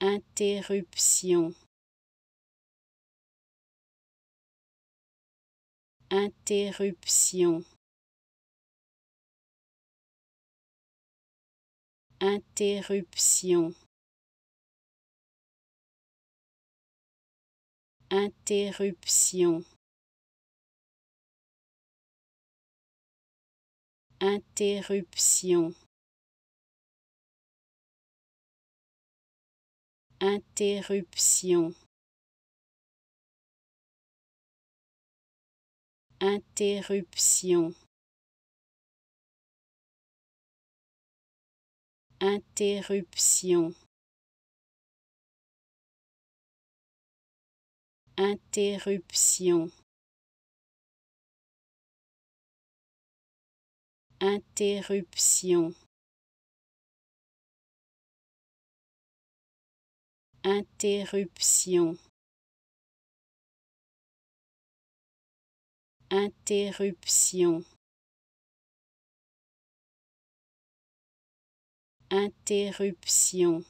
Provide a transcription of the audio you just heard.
interruption. Interruption. Interruption. Interruption. Interruption interruption. Interruption. Interruption. Interruption. Interruption interruption. Interruption. Interruption